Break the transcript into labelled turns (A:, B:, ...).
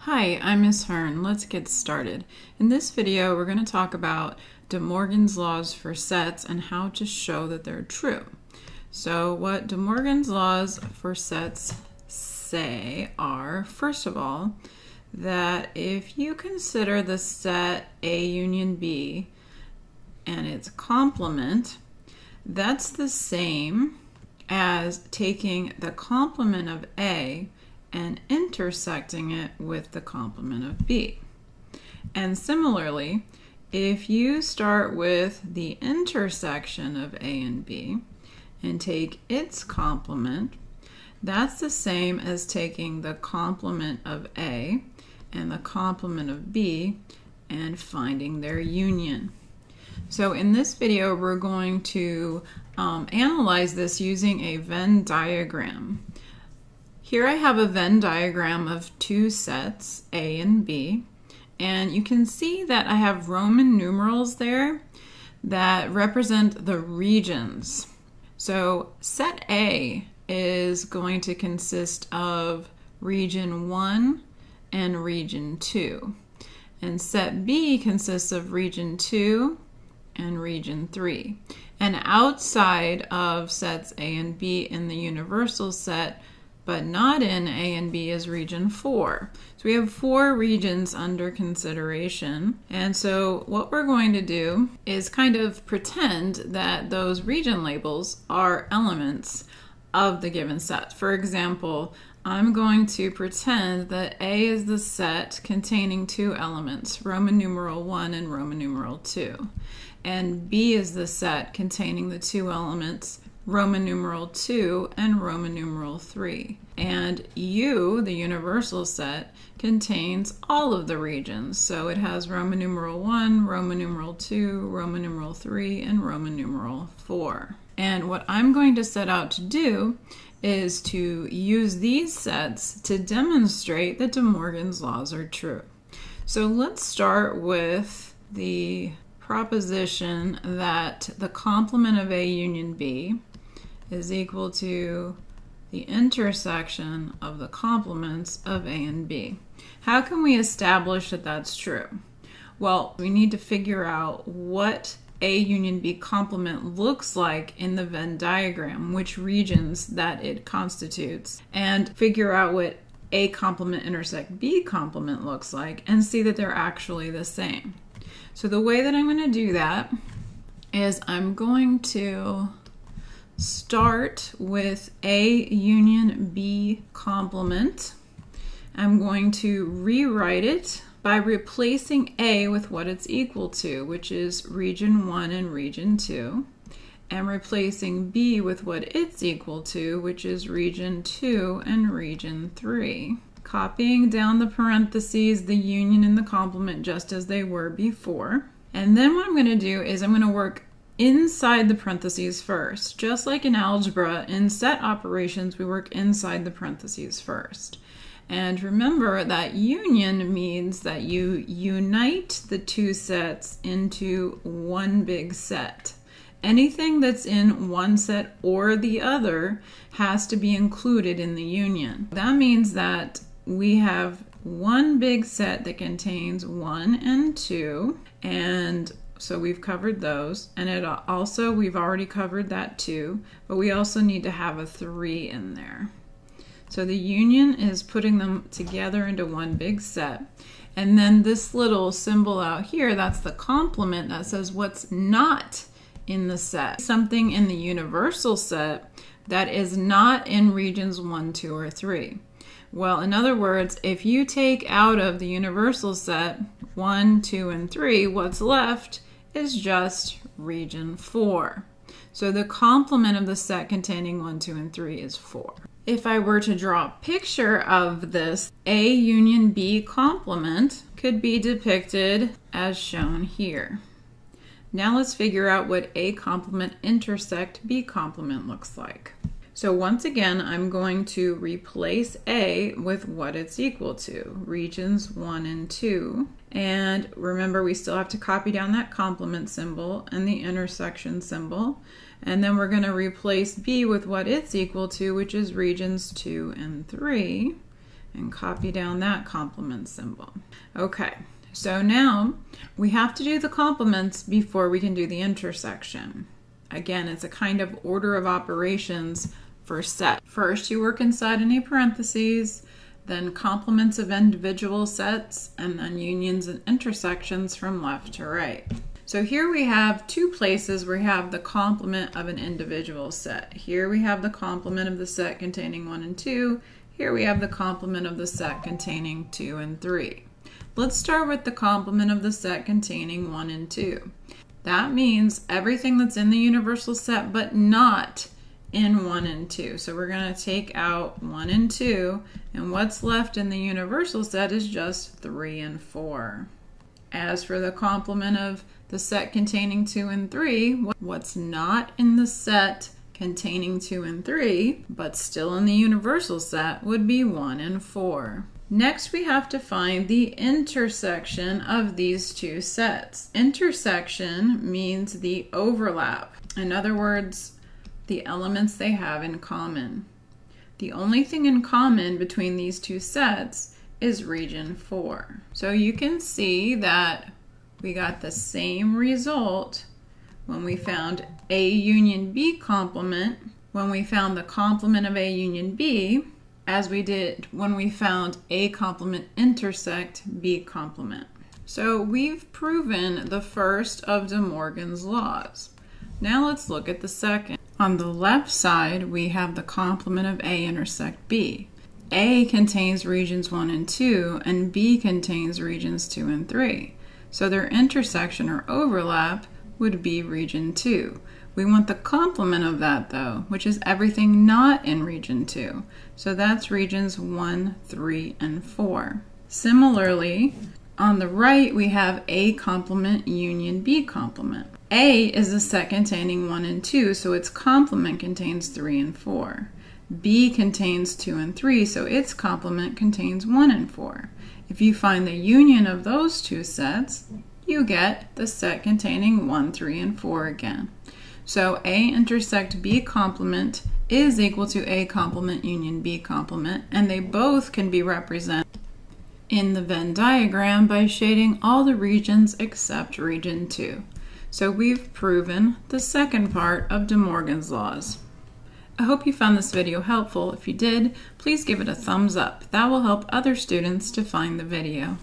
A: Hi, I'm Ms. Hearn. Let's get started. In this video, we're going to talk about De Morgan's laws for sets and how to show that they're true. So what De Morgan's laws for sets say are, first of all, that if you consider the set A union B and its complement, that's the same as taking the complement of A and intersecting it with the complement of B. And similarly, if you start with the intersection of A and B and take its complement, that's the same as taking the complement of A and the complement of B and finding their union. So in this video, we're going to um, analyze this using a Venn diagram. Here I have a Venn diagram of two sets, A and B, and you can see that I have Roman numerals there that represent the regions. So set A is going to consist of region 1 and region 2. And set B consists of region 2 and region 3. And outside of sets A and B in the universal set, but not in A and B is region 4. So we have four regions under consideration. And so what we're going to do is kind of pretend that those region labels are elements of the given set. For example, I'm going to pretend that A is the set containing two elements, Roman numeral 1 and Roman numeral 2 and B is the set containing the two elements Roman numeral 2 and Roman numeral 3. And U, the universal set, contains all of the regions. So it has Roman numeral 1, Roman numeral 2, Roman numeral 3, and Roman numeral 4. And what I'm going to set out to do is to use these sets to demonstrate that De Morgan's laws are true. So let's start with the proposition that the complement of A union B is equal to the intersection of the complements of A and B. How can we establish that that's true? Well, we need to figure out what A union B complement looks like in the Venn diagram, which regions that it constitutes, and figure out what A complement intersect B complement looks like and see that they're actually the same. So the way that I'm going to do that is I'm going to start with A union B complement. I'm going to rewrite it by replacing A with what it's equal to, which is region 1 and region 2, and replacing B with what it's equal to, which is region 2 and region 3 copying down the parentheses, the union and the complement just as they were before. And then what I'm going to do is I'm going to work inside the parentheses first. Just like in algebra, in set operations, we work inside the parentheses first. And remember that union means that you unite the two sets into one big set. Anything that's in one set or the other has to be included in the union. That means that we have one big set that contains one and two, and so we've covered those. And it also, we've already covered that too, but we also need to have a three in there. So the union is putting them together into one big set. And then this little symbol out here, that's the complement that says what's not in the set. Something in the universal set that is not in regions one, two, or three. Well, in other words, if you take out of the universal set 1, 2, and 3, what's left is just region 4. So the complement of the set containing 1, 2, and 3 is 4. If I were to draw a picture of this, A union B complement could be depicted as shown here. Now let's figure out what A complement intersect B complement looks like. So once again, I'm going to replace A with what it's equal to, regions 1 and 2. And remember, we still have to copy down that complement symbol and the intersection symbol. And then we're going to replace B with what it's equal to, which is regions 2 and 3. and copy down that complement symbol. Okay, so now we have to do the complements before we can do the intersection. Again, it's a kind of order of operations for set. First, you work inside any parentheses, then complements of individual sets, and then unions and intersections from left to right. So here we have two places where we have the complement of an individual set. Here we have the complement of the set containing 1 and 2. Here we have the complement of the set containing 2 and 3. Let's start with the complement of the set containing 1 and 2. That means everything that's in the universal set but not in 1 and 2. So we're going to take out 1 and 2, and what's left in the universal set is just 3 and 4. As for the complement of the set containing 2 and 3, what's not in the set containing 2 and 3, but still in the universal set, would be 1 and 4. Next, we have to find the intersection of these two sets. Intersection means the overlap. In other words, the elements they have in common. The only thing in common between these two sets is region 4. So you can see that we got the same result when we found A union B complement, when we found the complement of A union B, as we did when we found A complement intersect B complement. So we've proven the first of De Morgan's laws. Now let's look at the second. On the left side, we have the complement of A intersect B. A contains regions 1 and 2, and B contains regions 2 and 3. So their intersection or overlap would be region 2. We want the complement of that though, which is everything not in region 2. So that's regions 1, 3, and 4. Similarly, on the right we have A complement union B complement. A is the set containing 1 and 2, so its complement contains 3 and 4. B contains 2 and 3, so its complement contains 1 and 4. If you find the union of those two sets, you get the set containing 1, 3, and 4 again. So A intersect B complement is equal to A complement union B complement, and they both can be represented in the Venn diagram by shading all the regions except region 2. So we've proven the second part of De Morgan's laws. I hope you found this video helpful. If you did, please give it a thumbs up. That will help other students to find the video.